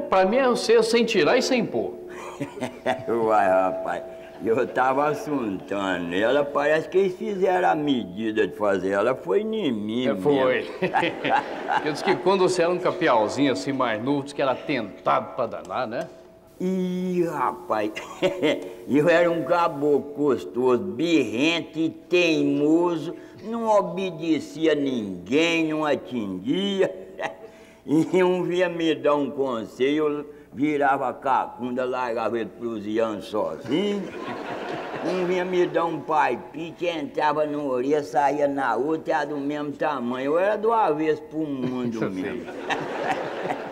pra mim é você sem tirar e sem pôr. Uai, rapaz, eu tava assuntando ela, parece que eles fizeram a medida de fazer ela, foi em mim É, foi. Eu disse que quando você era um capialzinho assim mais novo, disse que era tentado pra danar, né? Ih, rapaz, eu era um caboclo gostoso, birrento e teimoso, não obedecia a ninguém, não atendia. E um via me dar um conselho, eu virava a cacunda, largava ele prusiando sozinho. Um vinha me dar um pai pique, entrava numa orelha, saía na outra, era do mesmo tamanho. Eu era do avesso pro mundo mesmo.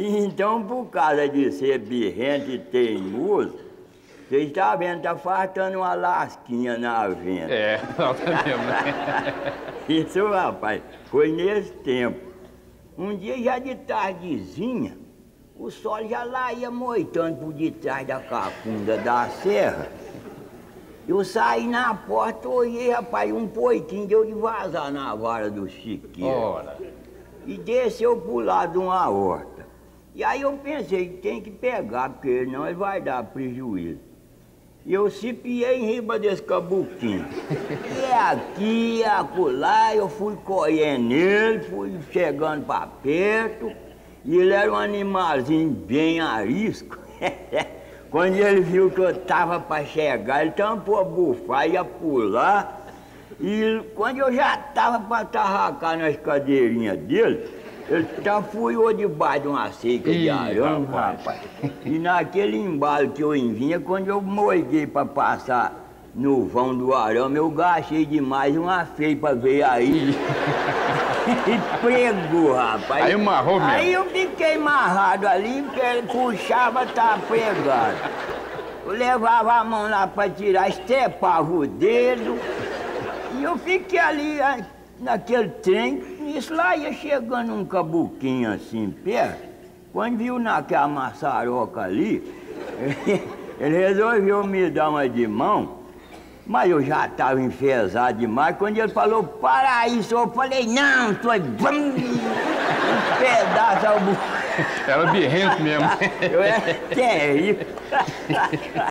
Então, por causa de ser birrento e teimoso, vocês estão vendo, tá faltando uma lasquinha na venda. É, falta mesmo, né? Isso, rapaz, foi nesse tempo. Um dia já de tardezinha, o sol já lá ia moitando por detrás da cacunda da serra. Eu saí na porta, olhei, rapaz, um poiquinho deu de vazar na vara do chiqueiro Ora. e desceu pro lado de uma horta. E aí eu pensei tem que pegar, porque senão ele vai dar prejuízo. E eu cipiei em riba desse cabuquinho. E aqui, acolá, eu fui correndo nele, fui chegando pra perto. E ele era um animalzinho bem arisco. Quando ele viu que eu tava pra chegar, ele tampou a bufar, ia pular. E quando eu já tava pra tarracar nas cadeirinhas dele, ele tafuiou debaixo de uma seca de Ih, arame, rapaz. rapaz. E naquele embalo que eu vinha, quando eu morguei pra passar no vão do arame, eu gastei demais uma feipa veio aí. e pregou, rapaz. Aí amarrou mesmo. Aí eu fiquei amarrado ali, porque ele puxava, tá pregado. Eu levava a mão lá pra tirar, estepava o dedo. E eu fiquei ali naquele trem, isso lá ia chegando um cabuquinho assim perto. Quando viu naquela maçaroca ali, ele resolveu me dar uma de mão, mas eu já estava enfesado demais. Quando ele falou, para isso, eu falei, não, tô aí, bum, um pedaço ao Era birrento mesmo. Eu era terrível.